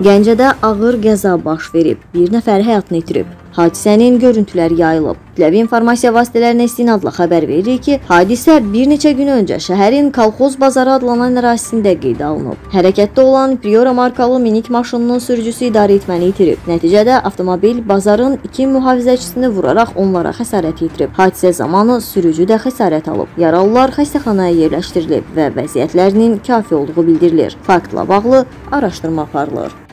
Gəncədə ağır qəza baş verib, bir nəfər həyatını itirib. Hadisənin görüntüləri yayılıb. Kütləvi informasiya vasitələrinə istinadla xəbər veririk ki, hadisə bir neçə gün öncə şəhərin Kolxoz bazarı adlanan ərazisində qeydə alınıb. Hərəkətdə olan Priora markalı minik maşınının sürücüsü idarə etməni itirib. Nəticədə avtomobil bazarın iki mühafizəçisini vuraraq onlara xəsarət yetirib. Hadisə zamanı sürücü də xəsarət alıb. Yaralılar xəstəxanaya yerləşdirilib və vəziyyətlərinin kafi olduğu bildirilir. Faktla bağlı araşdırma aparılır.